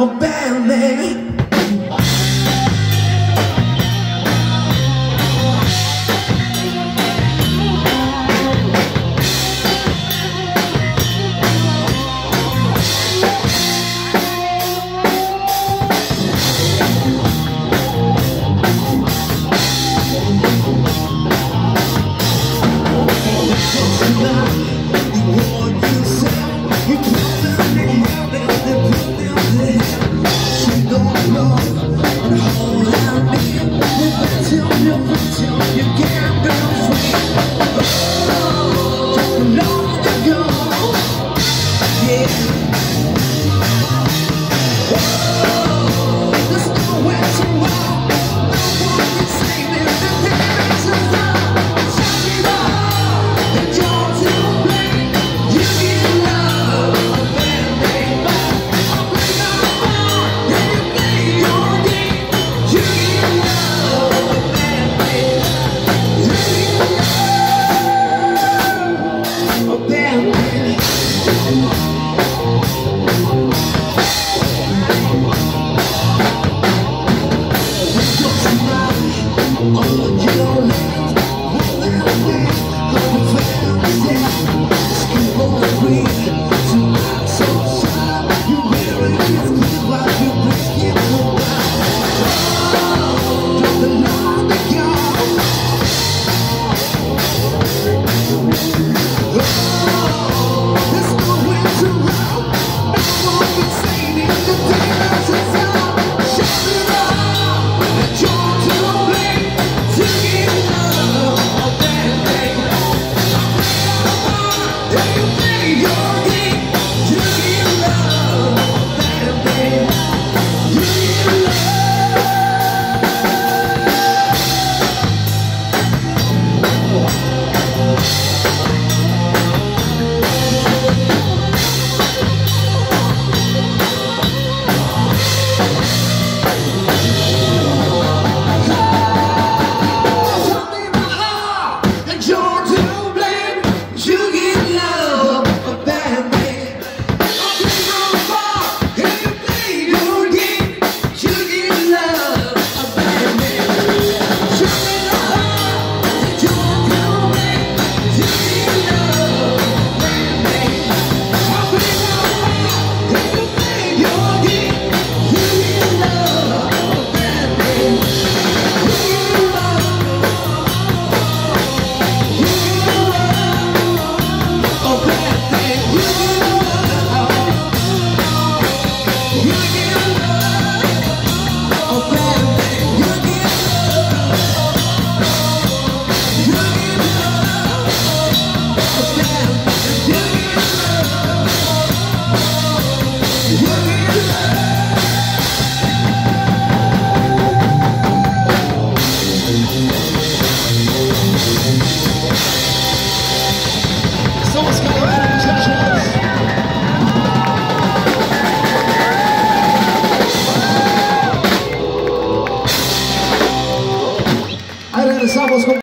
oh bad man. Oh, oh, oh,